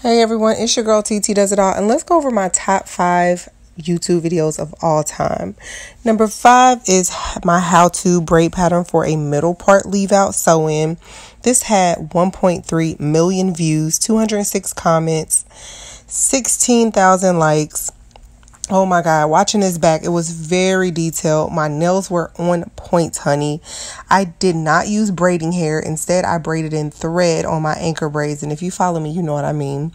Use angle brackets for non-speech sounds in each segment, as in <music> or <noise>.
Hey everyone, it's your girl TT Does It All, and let's go over my top five YouTube videos of all time. Number five is my how to braid pattern for a middle part leave out sew in. This had 1.3 million views, 206 comments, 16,000 likes. Oh my God, watching this back, it was very detailed. My nails were on point, honey. I did not use braiding hair. Instead, I braided in thread on my anchor braids. And if you follow me, you know what I mean.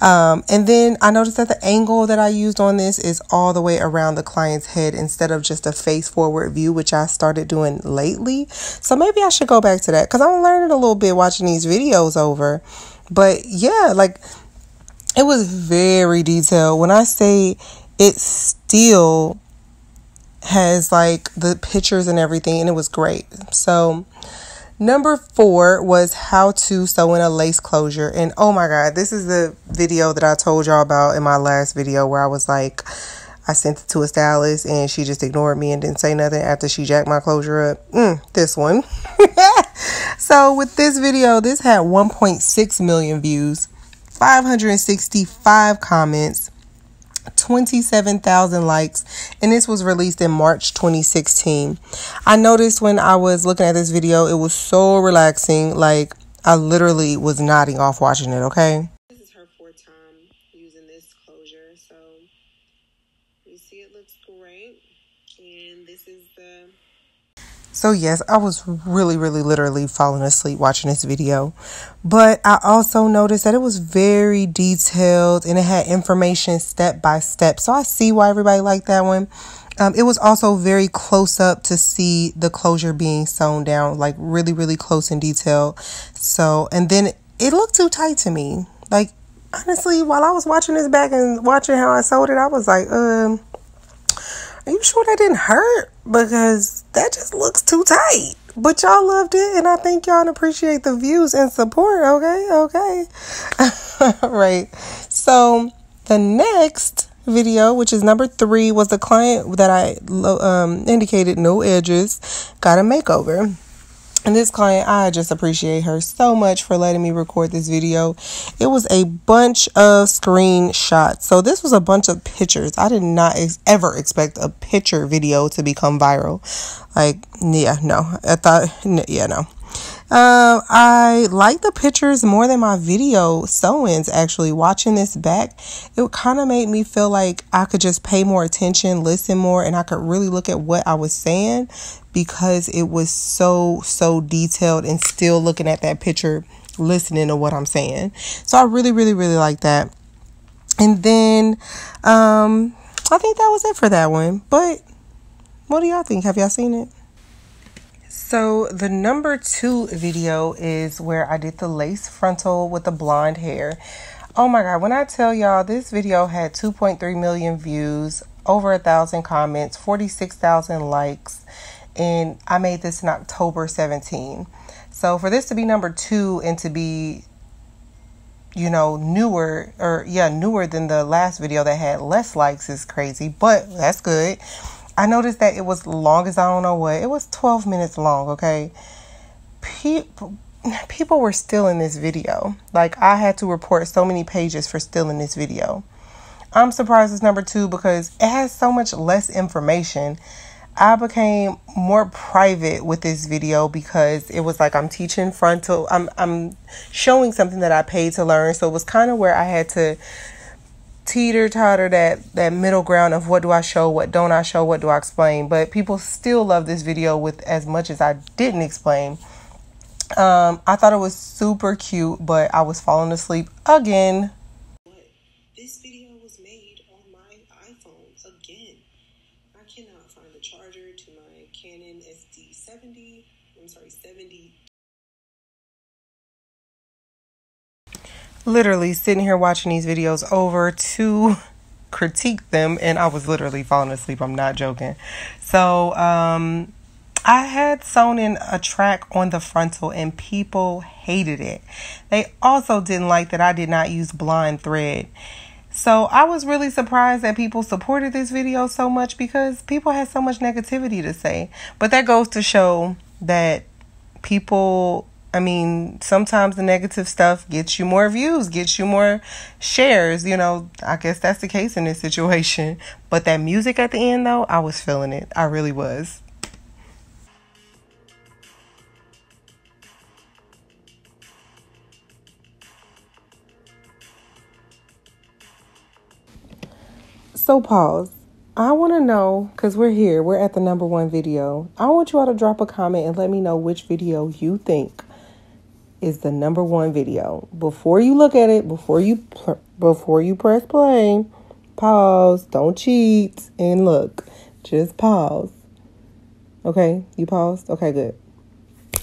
Um, and then I noticed that the angle that I used on this is all the way around the client's head instead of just a face forward view, which I started doing lately. So maybe I should go back to that because I'm learning a little bit watching these videos over. But yeah, like it was very detailed. When I say it still has like the pictures and everything, and it was great. So, number four was how to sew in a lace closure. And oh my god, this is the video that I told y'all about in my last video where I was like, I sent it to a stylist and she just ignored me and didn't say nothing after she jacked my closure up. Mm, this one. <laughs> so, with this video, this had 1.6 million views, 565 comments 27,000 likes, and this was released in March 2016. I noticed when I was looking at this video, it was so relaxing. Like, I literally was nodding off watching it, okay? This is her fourth time using this closure, so you see it looks great. And this is the so, yes, I was really, really literally falling asleep watching this video. But I also noticed that it was very detailed and it had information step by step. So, I see why everybody liked that one. Um, it was also very close up to see the closure being sewn down, like really, really close in detail. So, and then it looked too tight to me. Like, honestly, while I was watching this back and watching how I sewed it, I was like, um, are you sure that didn't hurt? Because that just looks too tight. But y'all loved it, and I think y'all appreciate the views and support. Okay, okay. <laughs> Right. So the next video, which is number three, was the client that I um, indicated no edges, got a makeover. And this client, I just appreciate her so much for letting me record this video. It was a bunch of screenshots. So this was a bunch of pictures. I did not ex- ever expect a picture video to become viral. Like, yeah, no. I thought, yeah, no. Um, I like the pictures more than my video sew-ins actually. Watching this back, it kind of made me feel like I could just pay more attention, listen more, and I could really look at what I was saying because it was so, so detailed and still looking at that picture, listening to what I'm saying. So I really, really, really like that. And then um I think that was it for that one. But what do y'all think? Have y'all seen it? So the number two video is where I did the lace frontal with the blonde hair. Oh my god, when I tell y'all this video had 2.3 million views, over a thousand comments, 46,000 likes, and I made this in October 17. So for this to be number two and to be you know newer or yeah newer than the last video that had less likes is crazy but that's good I noticed that it was long as I don't know what. It was 12 minutes long, okay? People people were still in this video. Like I had to report so many pages for still in this video. I'm surprised it's number 2 because it has so much less information. I became more private with this video because it was like I'm teaching frontal I'm I'm showing something that I paid to learn. So it was kind of where I had to teeter totter that that middle ground of what do I show, what don't I show, what do I explain. But people still love this video with as much as I didn't explain. Um, I thought it was super cute, but I was falling asleep again. This video was made on my iPhone again. I cannot find the charger to my Canon SD70. I'm sorry, 70 literally sitting here watching these videos over to critique them and I was literally falling asleep. I'm not joking. So, um I had sewn in a track on the frontal and people hated it. They also didn't like that I did not use blind thread. So I was really surprised that people supported this video so much because people had so much negativity to say. But that goes to show that people I mean, sometimes the negative stuff gets you more views, gets you more shares. You know, I guess that's the case in this situation. <laughs> But that music at the end, though, I was feeling it. I really was. So, pause. I want to know because we're here, we're at the number one video. I want you all to drop a comment and let me know which video you think is the number one video. Before you look at it, before you before you press play, pause, don't cheat and look. Just pause. Okay, you paused? Okay, good.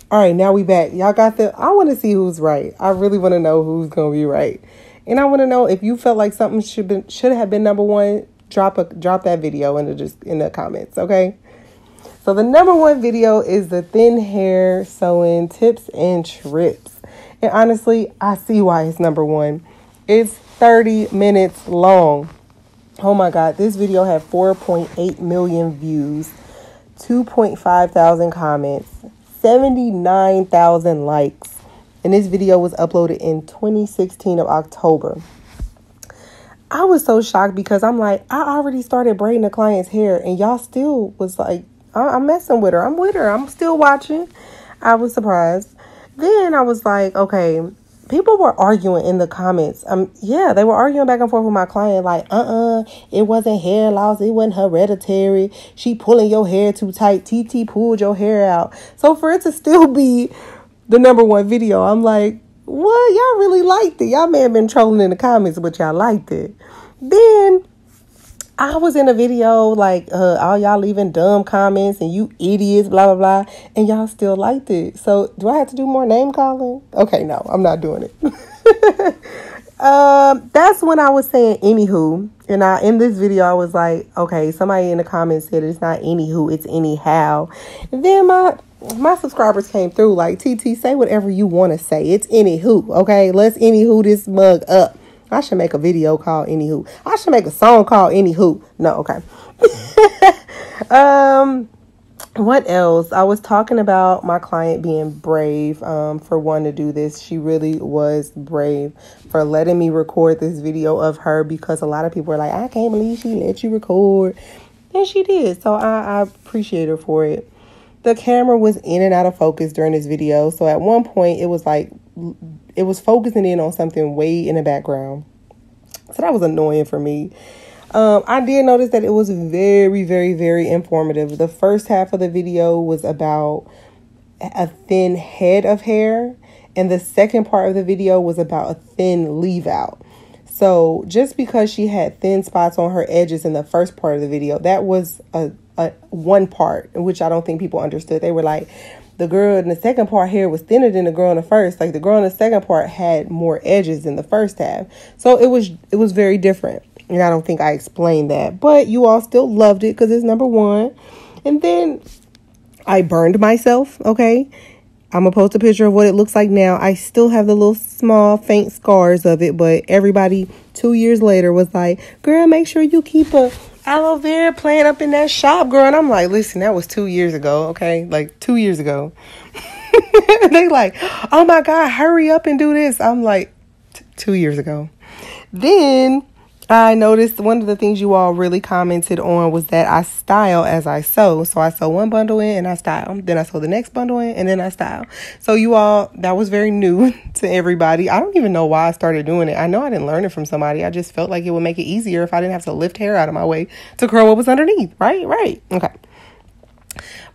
All right, now we back. Y'all got the I want to see who's right. I really want to know who's going to be right. And I want to know if you felt like something should been should have been number 1, drop a drop that video in the just in the comments, okay? So the number one video is the thin hair sewing tips and trips. And honestly, I see why it's number one. It's 30 minutes long. Oh my God, this video had 4.8 million views, 2.5 thousand comments, 79,000 likes. And this video was uploaded in 2016 of October. I was so shocked because I'm like, I already started braiding the client's hair, and y'all still was like, I'm messing with her. I'm with her. I'm still watching. I was surprised. Then I was like, okay, people were arguing in the comments. Um, yeah, they were arguing back and forth with my client, like, uh uh-uh, uh, it wasn't hair loss, it wasn't hereditary. She pulling your hair too tight. TT pulled your hair out. So for it to still be the number one video, I'm like, what? Y'all really liked it. Y'all may have been trolling in the comments, but y'all liked it. Then I was in a video like uh, all y'all leaving dumb comments and you idiots, blah blah blah, and y'all still liked it. So do I have to do more name calling? Okay, no, I'm not doing it. <laughs> um, that's when I was saying anywho, and I in this video I was like, okay, somebody in the comments said it's not anywho, it's anyhow. And then my my subscribers came through like TT, say whatever you want to say. It's anywho, okay? Let's anywho this mug up. I should make a video called Anywho. I should make a song called Anywho. No, okay. <laughs> um, what else? I was talking about my client being brave um, for wanting to do this. She really was brave for letting me record this video of her because a lot of people are like, I can't believe she let you record. And she did. So I, I appreciate her for it. The camera was in and out of focus during this video. So at one point, it was like it was focusing in on something way in the background. So that was annoying for me. Um, I did notice that it was very, very, very informative. The first half of the video was about a thin head of hair, and the second part of the video was about a thin leave out. So just because she had thin spots on her edges in the first part of the video, that was a, one part, which I don't think people understood. They were like, the girl in the second part here was thinner than the girl in the first. Like the girl in the second part had more edges in the first half. So it was it was very different. And I don't think I explained that. But you all still loved it because it's number one. And then I burned myself, okay? I'm gonna post a picture of what it looks like now. I still have the little small faint scars of it, but everybody two years later was like, girl, make sure you keep a aloe vera plant up in that shop, girl. And I'm like, listen, that was two years ago, okay? Like two years ago. <laughs> they like, oh my God, hurry up and do this. I'm like, two years ago. Then I noticed one of the things you all really commented on was that I style as I sew. So I sew one bundle in and I style. Then I sew the next bundle in and then I style. So you all, that was very new <laughs> to everybody. I don't even know why I started doing it. I know I didn't learn it from somebody. I just felt like it would make it easier if I didn't have to lift hair out of my way to curl what was underneath. Right? Right. Okay.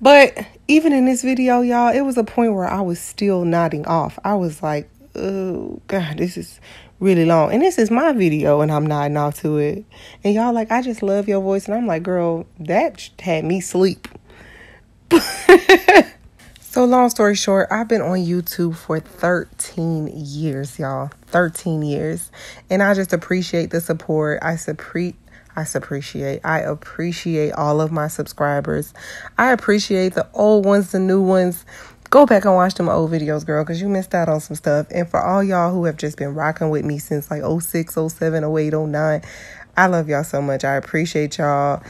But even in this video, y'all, it was a point where I was still nodding off. I was like, oh, God, this is really long. And this is my video and I'm nodding off to it. And y'all like, I just love your voice. And I'm like, girl, that had me sleep. <laughs> so long story short, I've been on YouTube for 13 years, y'all. 13 years. And I just appreciate the support. I appreciate I appreciate. I appreciate all of my subscribers. I appreciate the old ones, the new ones. Go back and watch them old videos, girl, because you missed out on some stuff. And for all y'all who have just been rocking with me since like 06, 07, 08, 09, I love y'all so much. I appreciate y'all.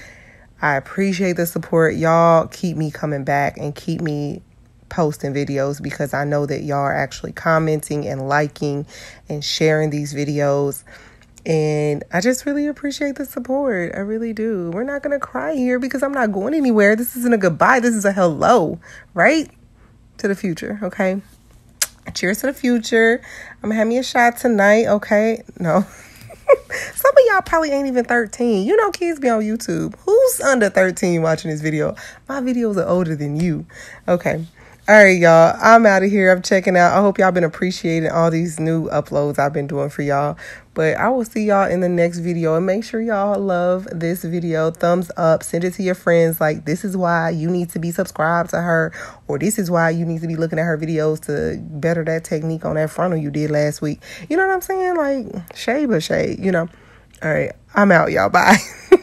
I appreciate the support. Y'all keep me coming back and keep me posting videos because I know that y'all are actually commenting and liking and sharing these videos. And I just really appreciate the support. I really do. We're not going to cry here because I'm not going anywhere. This isn't a goodbye. This is a hello, right? To the future, okay? Cheers to the future. I'm to have me a shot tonight, okay? No. <laughs> Some of y'all probably ain't even 13. You know, kids be on YouTube. Who's under 13 watching this video? My videos are older than you. Okay. All right, y'all. I'm out of here. I'm checking out. I hope y'all been appreciating all these new uploads I've been doing for y'all. But I will see y'all in the next video. And make sure y'all love this video. Thumbs up. Send it to your friends. Like, this is why you need to be subscribed to her. Or this is why you need to be looking at her videos to better that technique on that frontal you did last week. You know what I'm saying? Like, shade but shade, you know. All right. I'm out, y'all. Bye. <laughs>